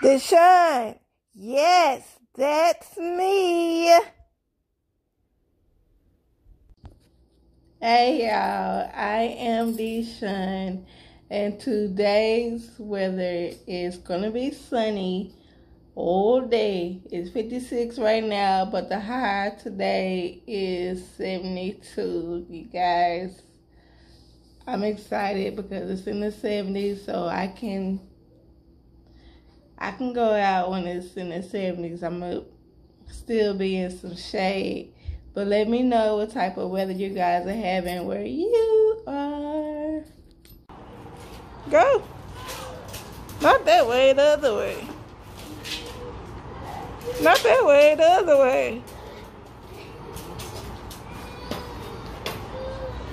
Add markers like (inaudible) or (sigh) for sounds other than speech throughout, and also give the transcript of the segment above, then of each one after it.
Deshaun. Yes, that's me. Hey y'all, I am Deshaun, and today's weather is gonna be sunny all day. It's 56 right now, but the high today is 72. You guys, I'm excited because it's in the 70s, so I can I can go out when it's in the 70s. I'm gonna still be in some shade. But let me know what type of weather you guys are having where you are. Go. Not that way, the other way. Not that way, the other way.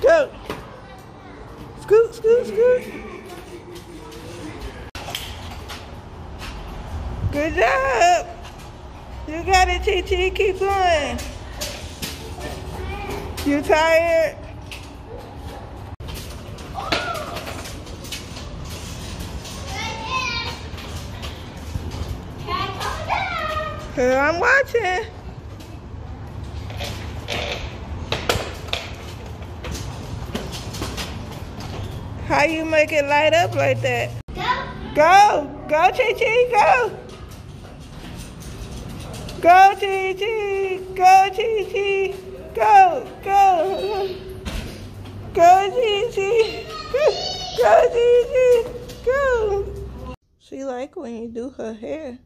Go. Scoot, scoot, scoot. Good job. You got it, Chi Chi. Keep going. You tired? I'm watching. How you make it light up like that? Go. Go. Go, Chi Chi. Go. Go, Chi. Go, Chi. Go. Go. Go, Chi. Go, Chi Chi. Go. She like when you do her hair.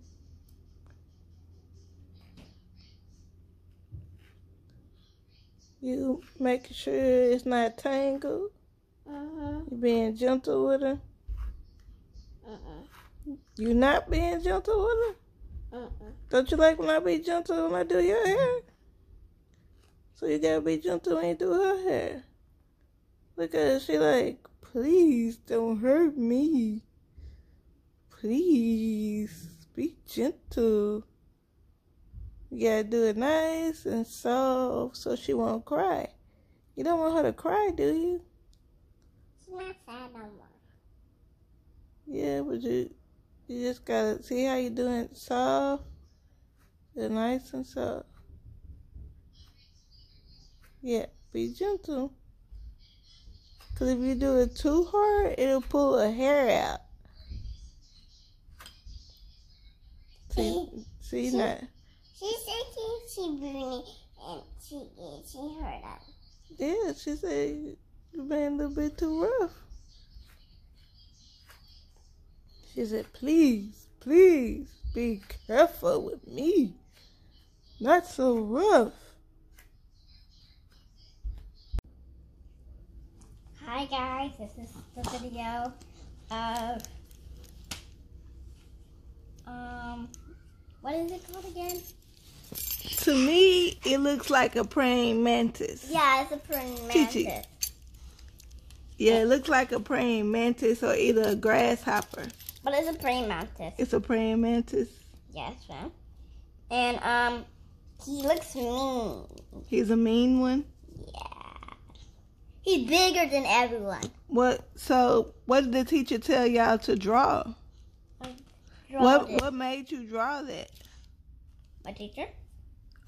You making sure it's not tangled. Uh-huh. You being gentle with her. Uh-uh. You not being gentle with her. Uh-uh. Don't you like when I be gentle when I do your hair? So you gotta be gentle when you do her hair. Look at her. She like, please don't hurt me. Please be gentle. You gotta do it nice and soft so she won't cry. You don't want her to cry, do you? She's not sad no more. Yeah, but you you just gotta see how you doing it soft and nice and soft. Yeah, be gentle. Cause if you do it too hard, it'll pull her hair out. See, see She- now. She said she, and she she heard us. Yeah, she said you been a little bit too rough. She said, please, please be careful with me. Not so rough. Hi guys, this is the video of um what is it called again? To me, it looks like a praying mantis. Yeah, it's a praying Chi-chi. mantis. Yeah, it looks like a praying mantis or either a grasshopper. But it's a praying mantis. It's a praying mantis. Yes, ma'am. And um he looks mean. He's a mean one. Yeah. He's bigger than everyone. What? So, what did the teacher tell y'all to draw? Draw What? it. What made you draw that? My teacher?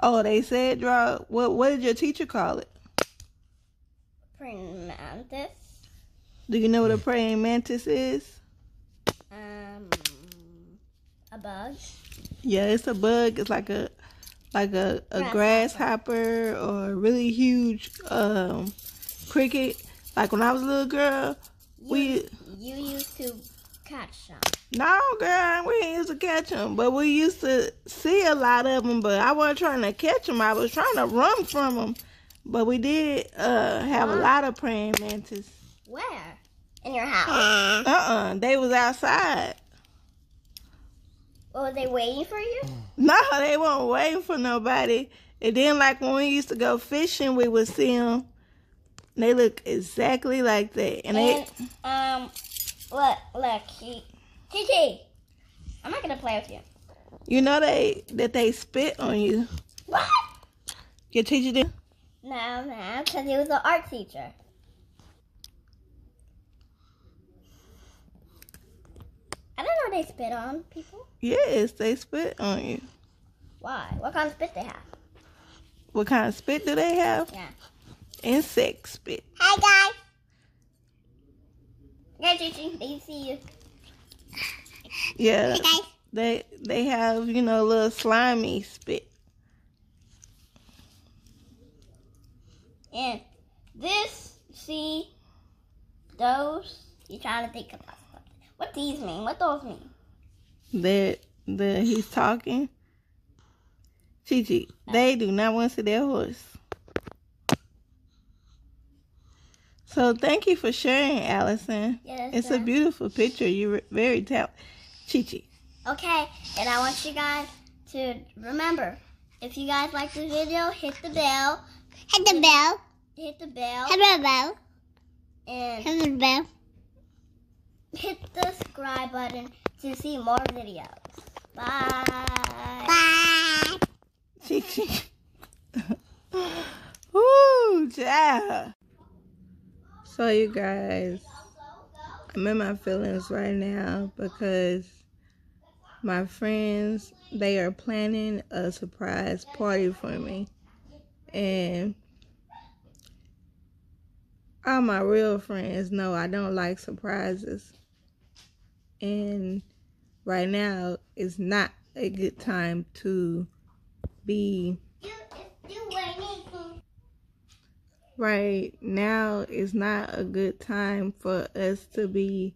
Oh, they said draw. What? What did your teacher call it? Praying mantis. Do you know what a praying mantis is? A bug. Yeah, it's a bug. It's like a like a, a Grasshopper. grasshopper or a really huge um cricket. Like when I was a little girl, we You used to catch them. no girl, we didn't used to catch them, but we used to see a lot of them. But I wasn't trying to catch them. I was trying to run from them. But we did uh have a lot of praying mantis. Where? In your house. Uh uh they was outside. Were they waiting for you? (laughs) No, they weren't waiting for nobody. And then, like when we used to go fishing, we would see them. They look exactly like that, and they And um look look he Kiki. I'm not gonna play with you. You know they that they spit on you. What? Your teacher did. No, no, because he was an art teacher. I don't know they spit on people? Yes, they spit on you. Why? What kind of spit they have? What kind of spit do they have? Yeah. Insect spit. Hi guys. Hey Gigi, they see you. Yeah. Hey guys. They they have, you know, a little slimy spit. And this, see, those, you trying to think about. What these mean? What those mean? That the he's talking. Chi Chi, they do not want to see their horse. So thank you for sharing, Allison. Yes, It's a beautiful picture. You're very talented. Chi Chi. Okay, and I want you guys to remember, if you guys like this video, hit the bell. Hit the bell. Hit the bell. Hit the bell. And Hit the bell. Hit the subscribe button to see more videos. Bye. Bye. Chi. (laughs) Woo. So you guys, I'm in my feelings right now because my friends they are planning a surprise party for me. And all my real friends know I don't like surprises. And right now is not a good time to be right now is not a good time for us to be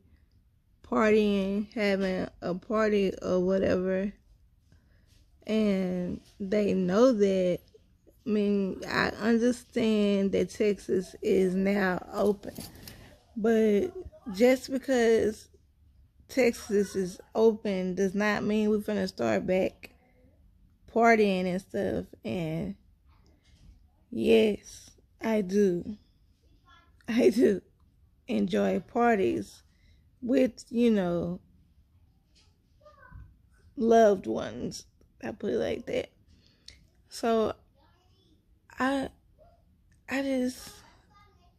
partying, having a party or whatever. And they know that. I mean, I understand that Texas is now open, but just because Texas is open does not mean we're gonna start back partying and stuff. And yes, I do. I (laughs) do enjoy parties with, you know, loved ones. I put it like that. So I I just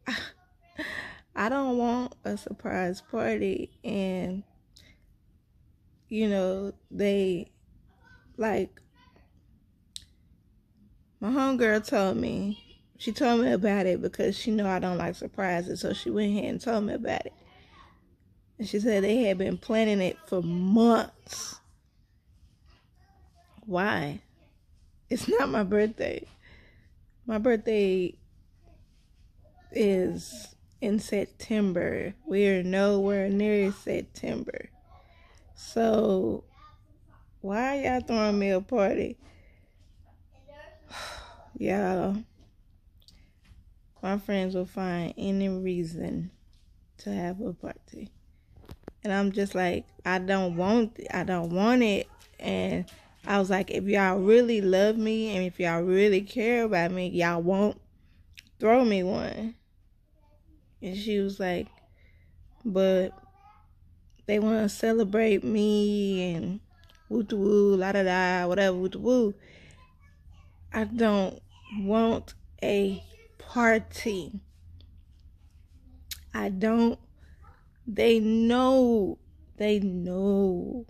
I, (laughs) I don't want a surprise party and you know, they like my homegirl told me she told me about it because she know I don't like surprises, so she went ahead and told me about it. And she said they had been planning it for months. Why? It's not my birthday. My birthday is in September. We're nowhere near September. So why y'all throwing me a party? (sighs) Y'all, my friends will find any reason to have a party. And I'm just like, I don't want I don't want it. And I was like, if y'all really love me and if y'all really care about me, y'all won't throw me one. And she was like, but they want to celebrate me and woo woo, la da da, whatever, woo woo. I don't want a party. I don't. They know. They know.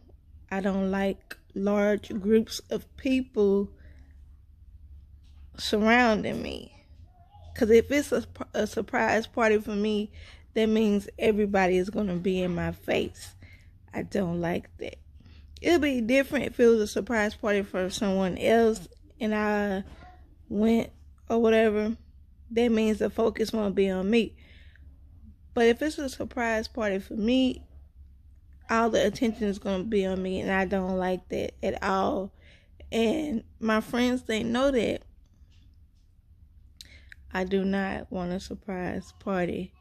I don't like large groups of people surrounding me. Because if it's a, a surprise party for me, that means everybody is going to be in my face. I don't like that. It'll be different if it was a surprise party for someone else and I went or whatever. That means the focus won't be on me. But if it's a surprise party for me, all the attention is going to be on me, and I don't like that at all. And my friends, they know that. I do not want a surprise party.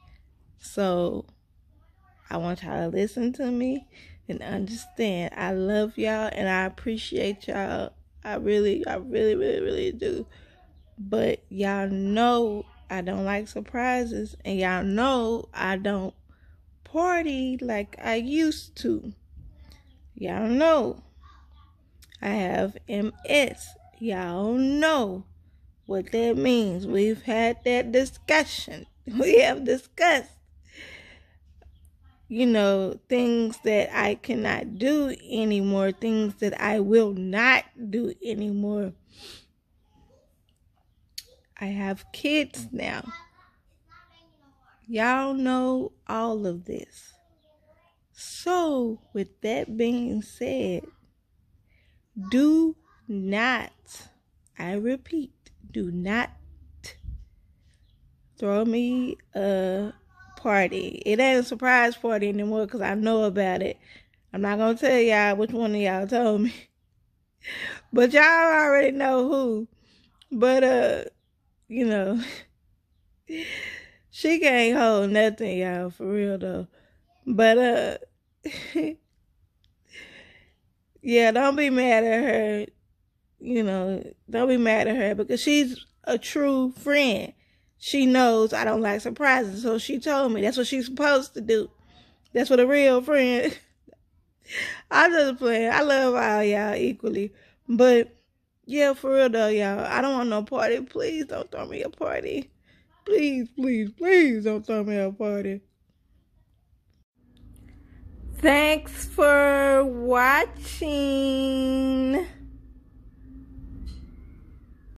So I want y'all to listen to me and understand. I love y'all and I appreciate y'all. I really, I really, really, really do. But y'all know I don't like surprises, and y'all know I don't party like I used to. Y'all know I have MS. Y'all know what that means. We've had that discussion. (laughs) We have discussed. You know, things that I cannot do anymore, things that I will not do anymore. I have kids now. Y'all know all of this. So, with that being said, do not, I repeat, do not throw me a party. It ain't a surprise party anymore because I know about it. I'm not going to tell y'all which one of y'all told me. (laughs) But y'all already know who. But, uh, you know, (laughs) she can't hold nothing, y'all, for real though. But, uh, (laughs) yeah, don't be mad at her. You know, don't be mad at her because she's a true friend. She knows I don't like surprises, so she told me that's what she's supposed to do. That's what a real friend. (laughs) I'm just playing. I love all y'all equally. But yeah, for real though, y'all. I don't want no party. Please don't throw me a party. Please, please, please don't throw me a party. Thanks for watching.